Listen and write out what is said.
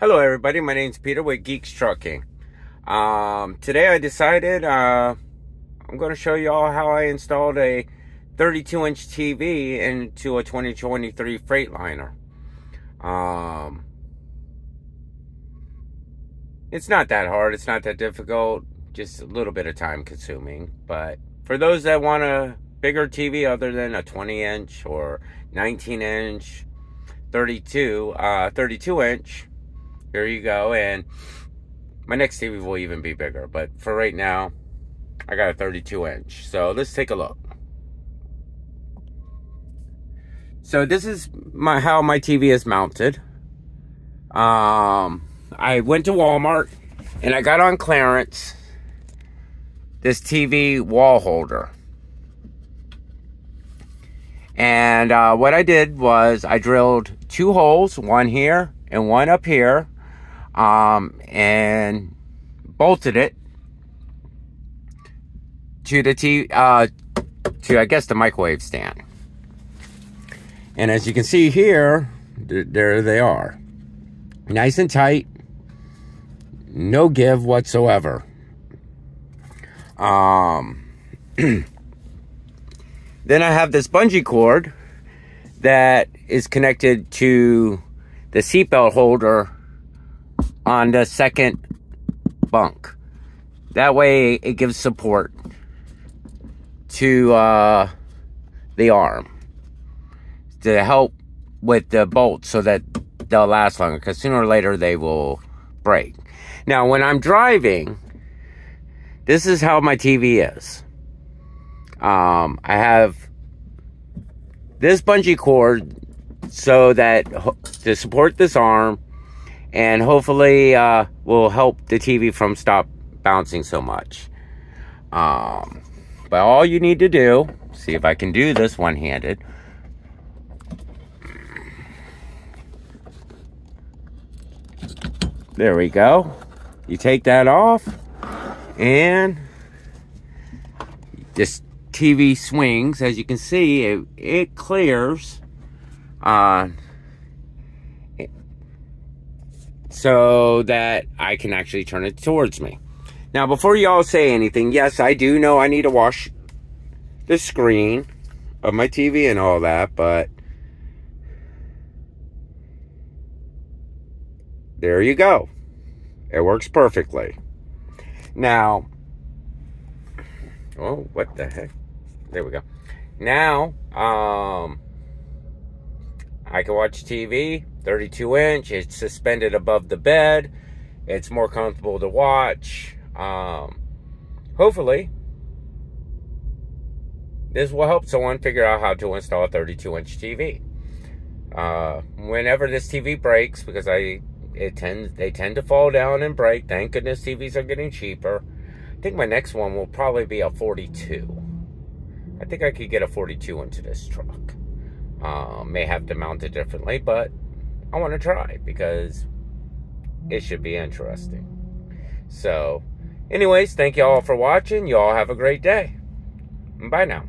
Hello everybody, my name's Peter with Geeks Trucking. Um, today I decided uh, I'm going to show you all how I installed a 32 inch TV into a 2023 Freightliner. Um, it's not that hard, it's not that difficult, just a little bit of time consuming. But for those that want a bigger TV other than a 20 inch or 19 inch, 32, uh, 32 inch, here you go. And my next TV will even be bigger. But for right now, I got a 32 inch. So let's take a look. So this is my how my TV is mounted. Um, I went to Walmart and I got on clearance this TV wall holder. And uh, what I did was I drilled two holes, one here and one up here um, and bolted it to the T, uh, to I guess the microwave stand. And as you can see here, th there they are. Nice and tight. No give whatsoever. Um, then I have this bungee cord that is connected to the seatbelt holder on the second bunk. That way it gives support to uh, the arm to help with the bolts so that they'll last longer because sooner or later they will break. Now, when I'm driving, this is how my TV is. Um, I have this bungee cord so that to support this arm and hopefully uh, will help the TV from stop bouncing so much. Um, but all you need to do, see if I can do this one-handed. There we go. You take that off and this TV swings. As you can see, it, it clears. Uh, so that I can actually turn it towards me. Now, before y'all say anything, yes, I do know I need to wash the screen of my TV and all that, but there you go. It works perfectly. Now, oh, what the heck? There we go. Now, um, I can watch TV, 32 inch. It's suspended above the bed. It's more comfortable to watch. Um, hopefully, this will help someone figure out how to install a 32 inch TV. Uh, whenever this TV breaks, because I it tends they tend to fall down and break. Thank goodness TVs are getting cheaper. I think my next one will probably be a 42. I think I could get a 42 into this truck. Uh, may have to mount it differently, but I want to try because it should be interesting. So, anyways, thank you all for watching. You all have a great day. Bye now.